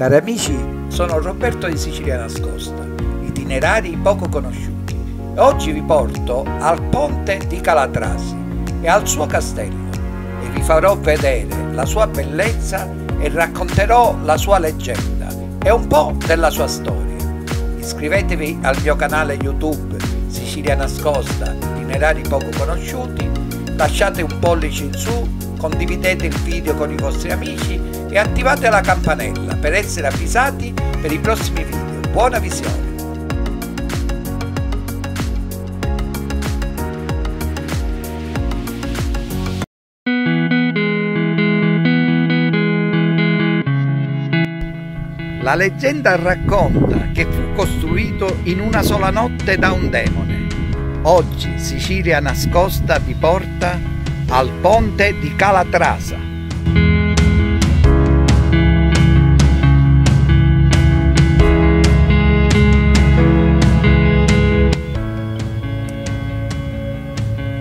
Cari amici, sono Roberto di Sicilia Nascosta, itinerari poco conosciuti. Oggi vi porto al ponte di Calatrasi e al suo castello e vi farò vedere la sua bellezza e racconterò la sua leggenda e un po' della sua storia. Iscrivetevi al mio canale YouTube Sicilia Nascosta, itinerari poco conosciuti, lasciate un pollice in su, condividete il video con i vostri amici e attivate la campanella per essere avvisati per i prossimi video. Buona visione! La leggenda racconta che fu costruito in una sola notte da un demone. Oggi Sicilia nascosta vi porta al ponte di Calatrasa.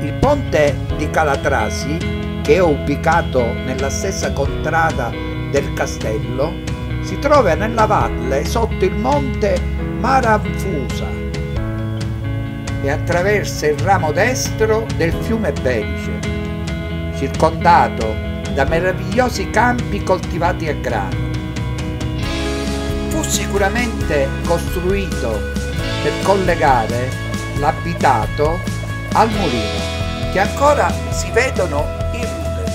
Il ponte di Calatrasi, che è ubicato nella stessa contrada del castello, si trova nella valle sotto il monte Maranfusa e attraversa il ramo destro del fiume Belice, circondato da meravigliosi campi coltivati a grano. Fu sicuramente costruito per collegare l'abitato al mulino, che ancora si vedono in ruderi.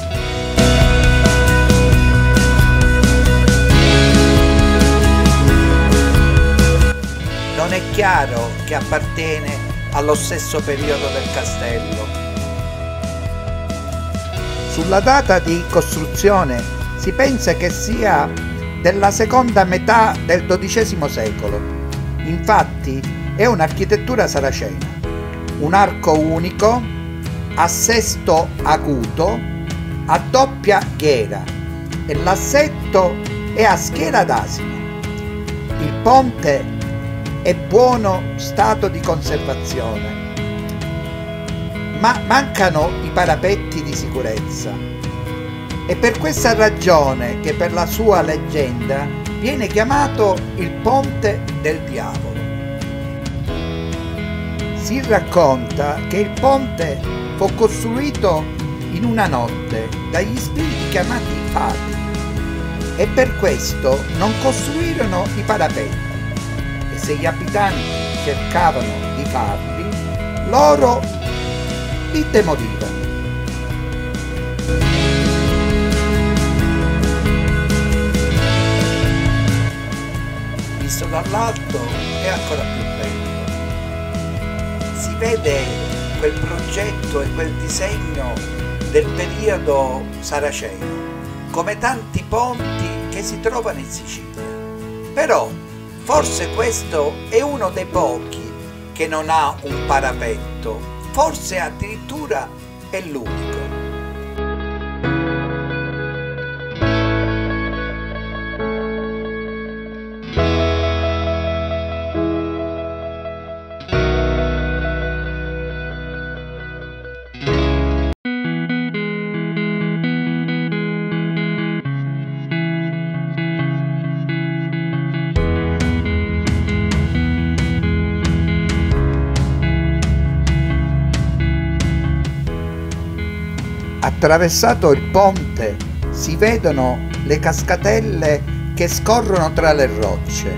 Non è chiaro che appartiene allo stesso periodo del castello. Sulla data di costruzione si pensa che sia della seconda metà del XII secolo. Infatti è un'architettura saracena, un arco unico, a acuto, a doppia ghiera e l'assetto è a schiera d'asino. Il ponte è buono stato di conservazione, ma mancano i parapetti di sicurezza. È per questa ragione che per la sua leggenda viene chiamato il ponte del diavolo. Si racconta che il ponte fu costruito in una notte dagli spiriti chiamati fati e per questo non costruirono i parapetti e se gli abitanti cercavano di farli, loro li demolivano. Visto dall'alto è ancora più. Vede quel progetto e quel disegno del periodo saraceno, come tanti ponti che si trovano in Sicilia. Però Forse questo è uno dei pochi che non ha un parapetto, forse addirittura è l'unico. Attraversato il ponte si vedono le cascatelle che scorrono tra le rocce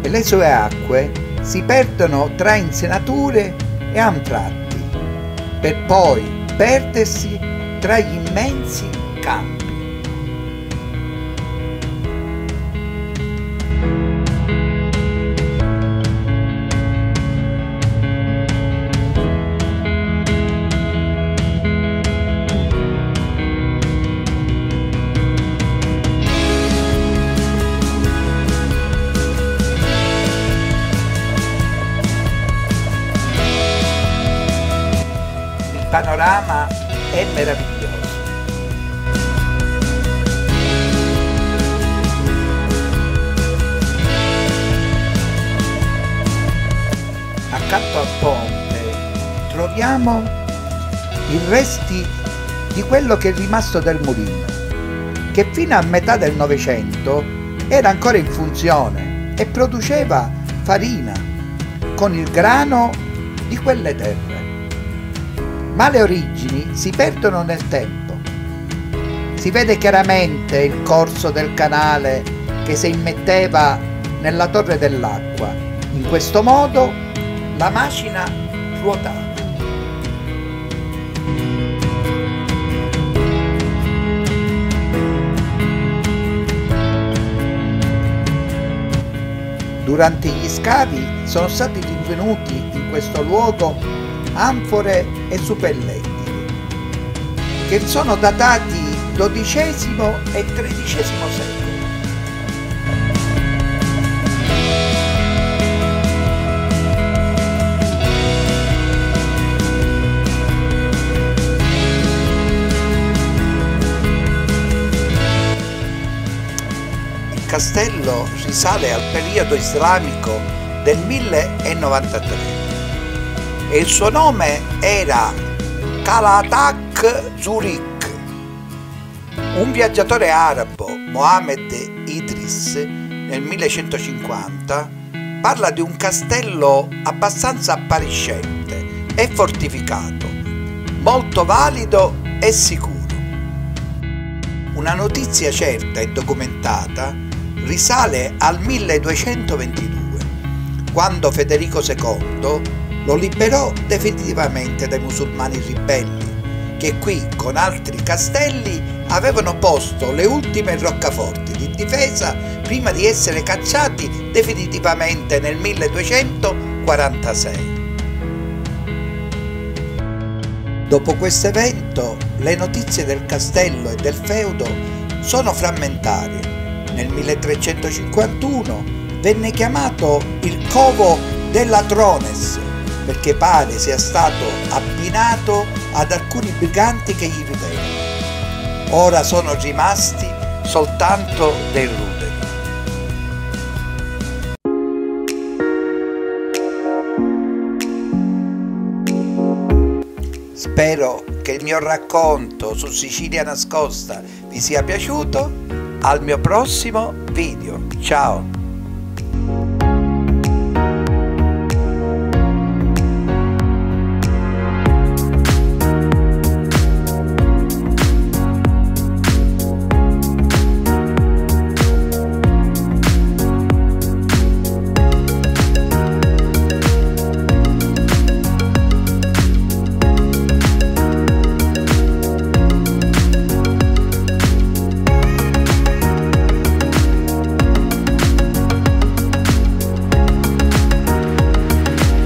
e le sue acque si perdono tra insenature e anfratti per poi perdersi tra gli immensi campi. Panorama è meraviglioso. Accanto al ponte troviamo i resti di quello che è rimasto del mulino, che fino a metà del Novecento era ancora in funzione e produceva farina con il grano di quelle terre. Ma le origini si perdono nel tempo. Si vede chiaramente il corso del canale che si immetteva nella torre dell'acqua. In questo modo la macina ruotava. Durante gli scavi sono stati rinvenuti in questo luogo anfore e suppelletti che sono datati XII e XIII secolo. castello risale al periodo islamico del 1093 e il suo nome era Kalatak Zurik. Un viaggiatore arabo, Mohammed Idris, nel 1150, parla di un castello abbastanza appariscente e fortificato, molto valido e sicuro. Una notizia certa e documentata risale al 1222, quando Federico II lo liberò definitivamente dai musulmani ribelli, che qui con altri castelli avevano posto le ultime roccaforti di difesa prima di essere cacciati definitivamente nel 1246. Dopo questo evento le notizie del castello e del feudo sono frammentarie nel 1351 venne chiamato il covo della Trones perché pare sia stato abbinato ad alcuni briganti che gli vivevano. Ora sono rimasti soltanto dei ruderi. Spero che il mio racconto su Sicilia nascosta vi sia piaciuto al mio prossimo video. Ciao!